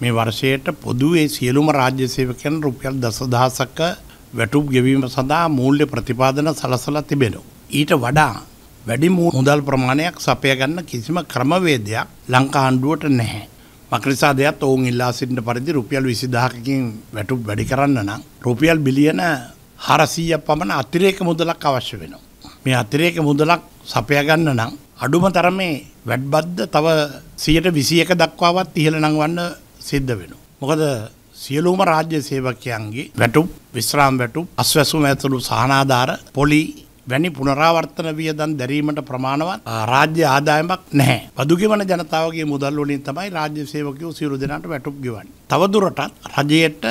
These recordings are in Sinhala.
මේ වර්ෂයට පොදුවේ සියලුම රාජ්‍ය සේවකයන් රුපියල් දසදහසක වැටුප් ගෙවීම සඳහා මූල්‍ය ප්‍රතිපාදන සලසලා තිබෙනවා. ඊට වඩා වැඩි මුදල් ප්‍රමාණයක් සපය ගන්න කිසිම ක්‍රමවේදයක් ලංකා ආණ්ඩුවට නැහැ. මක්නිසා දෙයක් ඔවුන් ඉල්ලා සිටින පරිදි රුපියල් 20000කින් වැටුප් වැඩි කරන්න නම් රුපියල් බිලියන 400ක් පමණ අතිරේක මුදලක් අවශ්‍ය වෙනවා. මේ අතිරේක මුදලක් සපයා ගන්න නම් අඩුම තරමේ වැඩ්බද්ද තව 121 දක්වාවත් ඉහළ නංවන්න සිද්ධ වෙනවා. මොකද සියලුම රාජ්‍ය සේවකයන්ගේ වැටුප් විශ්‍රාම් වැටුප් අස්වැසුම් ඇතුළු සහනාධාර පොලි වැනි පුනරාවර්තන වියදන් දැරීමට ප්‍රමාණවත් රාජ්‍ය ආදායමක් නැහැ. බදුගෙවන ජනතාවගේ මුදල් වලින් තමයි රාජ්‍ය සේවකයෝ සියලු දෙනාට වැටුප් ගෙවන්නේ. තවදුරටත් රජයට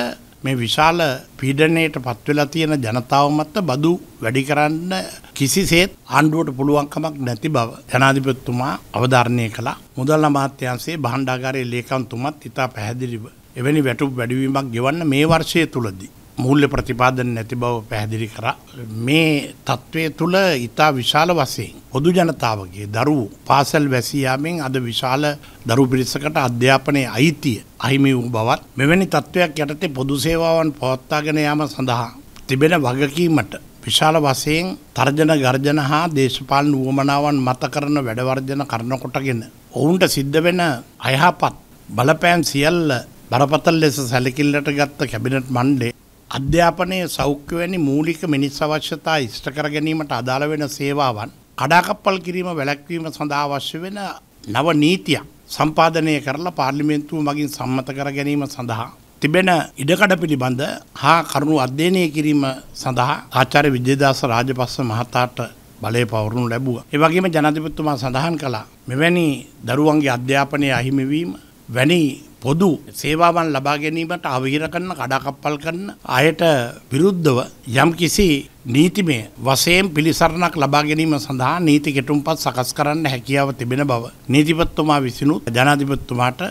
මේ විශාල පීඩනයට පත්වෙලා තියෙන ජනතාව මත බදු වැඩි කරන්න කිසිසේත් ආණ්ඩුවට පුළුවන්කමක් නැති බව ජනාධිපතිතුමා අවධාරණය කළා. මුදල් අමාත්‍යාංශයේ භාණ්ඩාගාරයේ ලේකම්තුමත් ඉතා පැහැදිලිව එවැනි වැටුප් වැඩිවීමක් ගෙවන්න මේ වර්ෂය තුලදී මූල්‍ය ප්‍රතිපාදන නැති බව පැහැදිලි කරා. මේ තත්ත්වය තුළ ඉතා විශාල වශයෙන් පොදු ජනතාවගේ දරුවෝ පාසල් වැසියාමෙන් අද විශාල දරු පිරිසකට අධ්‍යාපනයේ අයිතිය අහිමි වූ බවත් මෙවැනි තත්ත්වයක් යටතේ පොදු සේවාවන් පවත්වාගෙන යාම සඳහා තිබෙන වගකීමට විශාල වශයෙන් තර්ජන ගර්ජන හා දේශපාලන වුවමනාවන් මත කරන වැඩවර්ජන කරනකොටගෙන ඔවුන්ට සිද්ධ වෙන අයහපත් බලපෑම් සියල්ල බරපතල ලෙස සැලකිල්ලට ගත්ත කැබිනට් මණ්ඩේ අධ්‍යාපනයේ සෞඛ්‍යවැනි මූලික මිනිස් අවශ්‍යතා ඉෂ්ට කර ගැනීමට අදාළ වෙන සේවාවන් කඩාකප්පල් කිරීම වැළැක්වීම සඳහා අවශ්‍ය වෙන නව නීතියක් සම්පාදනය කරලා පාර්ලිමේන්තුව මගින් සම්මත කර ගැනීම සඳහා තිබෙන ඉඩකඩ පිළිබඳ හා කරුණු අධ්‍යයනය කිරීම සඳහා ආචාර්ය විජේදාස රාජපක්ෂ මහතාට බලය පවරුණු ලැබුවා. ඒ වගේම ජනාධිපතිතුමා සඳහන් කළා මෙවැනි දරුවන්ගේ අධ්‍යාපනය අහිමිවීම වැනි පොදු සේවාවන් ලබා ගැනීමට අවහිර කරන කඩාකප්පල් කරන අයට විරුද්ධව යම් කිසි නීතිමය වශයෙන් පිළිසරණක් ලබා ගැනීම සඳහා නීති කෙටුම්පත් සකස් කරන්න හැකියාව තිබෙන බව නීතිපතිතුමා විසිනුත් ජනාධිපතිතුමාට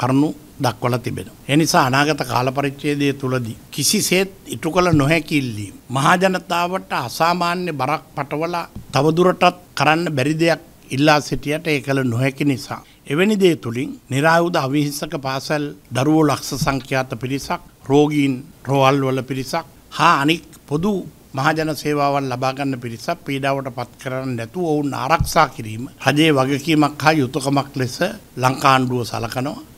කරුණු දක්වලා තිබෙනවා. ඒ නිසා අනාගත කාල පරිච්ඡේදය තුලදී කිසිසේත් ඉටු කළ නොහැකි ඉල්ලීම් මහා ජනතාවට අසාමාන්‍ය බරක් පටවලා තවදුරටත් කරන්න බැරි දෙයක් ඉල්ලා සිටියට ඒ කළ නොහැකි නිසා. එවැනි දේ තුළින් නිරායුධ අවිහිංසක පාසල් දරුවෝ ලක්ෂ සංඛ්‍යාත පිරිසක් රෝගීන් රෝහල් වල පිරිසක් හා අනික් පොදු මහජන සේවාවන් ලබාගන්න පිරිසක් පීඩාවට පත් කරන්න නැතුව ඔවුන් ආරක්ෂා කිරීම රජයේ වගකීමක් හා යුතුයකමක් ලෙස ලංකාණ්ඩුව සලකනවා.